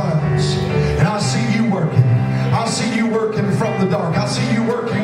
clouds. And I see you working. I see you working from the dark. I see you working